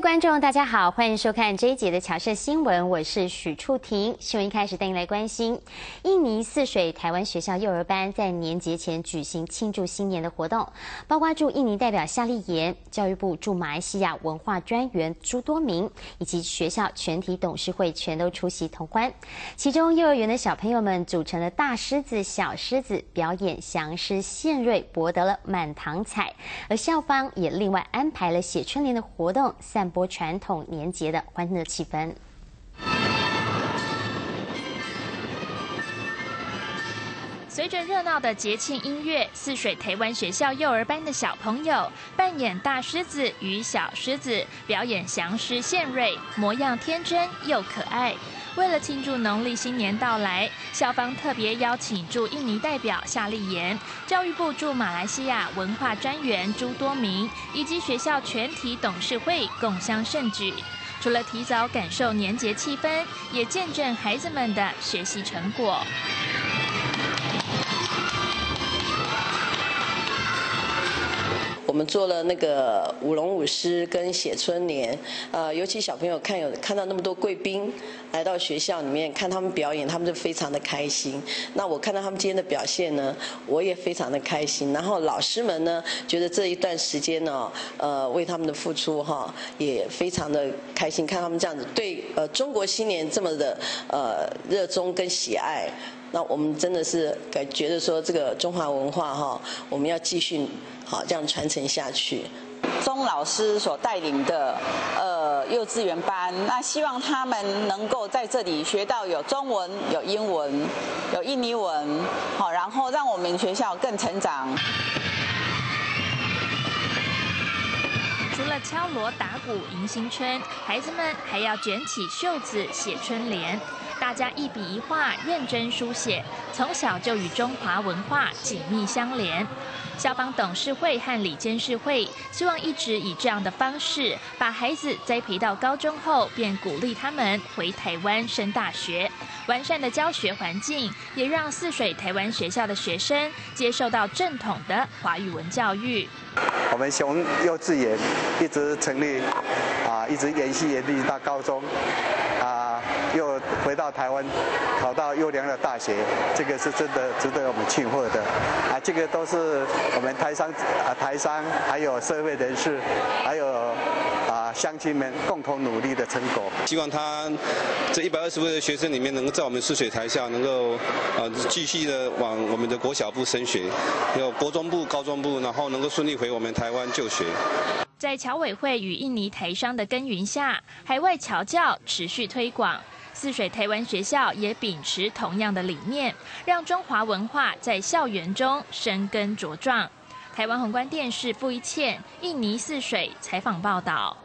观众，大家好，欢迎收看这一节的侨社新闻，我是许处婷。新闻一开始带您来关心，印尼泗水台湾学校幼儿班在年节前举行庆祝新年的活动，包括驻印尼代表夏立言、教育部驻马来西亚文化专员朱多明以及学校全体董事会全都出席同欢。其中幼儿园的小朋友们组成了大狮子、小狮子表演降狮献瑞，博得了满堂彩。而校方也另外安排了写春联的活动。散播传统年节的欢乐气氛。随着热闹的节庆音乐，泗水台湾学校幼儿班的小朋友扮演大狮子与小狮子，表演降狮献瑞，模样天真又可爱。为了庆祝农历新年到来，校方特别邀请驻印尼代表夏立言、教育部驻马来西亚文化专员朱多明以及学校全体董事会共襄盛举。除了提早感受年节气氛，也见证孩子们的学习成果。我们做了那个舞龙舞狮跟写春联，呃，尤其小朋友看有看到那么多贵宾来到学校里面看他们表演，他们就非常的开心。那我看到他们今天的表现呢，我也非常的开心。然后老师们呢，觉得这一段时间呢，呃，为他们的付出哈，也非常的开心。看他们这样子对呃中国新年这么的呃热衷跟喜爱，那我们真的是感觉得说这个中华文化哈，我们要继续。好，这样传承下去。钟老师所带领的呃幼稚园班，那希望他们能够在这里学到有中文、有英文、有印尼文，好，然后让我们学校更成长。除了敲锣打鼓迎新春，孩子们还要卷起袖子写春联。大家一笔一画认真书写，从小就与中华文化紧密相连。校方董事会和里监事会希望一直以这样的方式，把孩子栽培到高中后，便鼓励他们回台湾升大学。完善的教学环境，也让泗水台湾学校的学生接受到正统的华语文教育。我们从幼稚园一直成立，啊，一直延续延续到高中，啊，到台湾，考到优良的大学，这个是真的值得我们庆贺的。啊，这个都是我们台商啊，台商还有社会人士，还有啊乡亲们共同努力的成果。希望他这一百二十位的学生里面，能够在我们泗水台下，能够呃继续的往我们的国小部升学，有国中部、高中部，然后能够顺利回我们台湾就学。在侨委会与印尼台商的耕耘下，海外侨教持续推广。泗水台湾学校也秉持同样的理念，让中华文化在校园中生根茁壮。台湾宏观电视傅一倩，印尼泗水采访报道。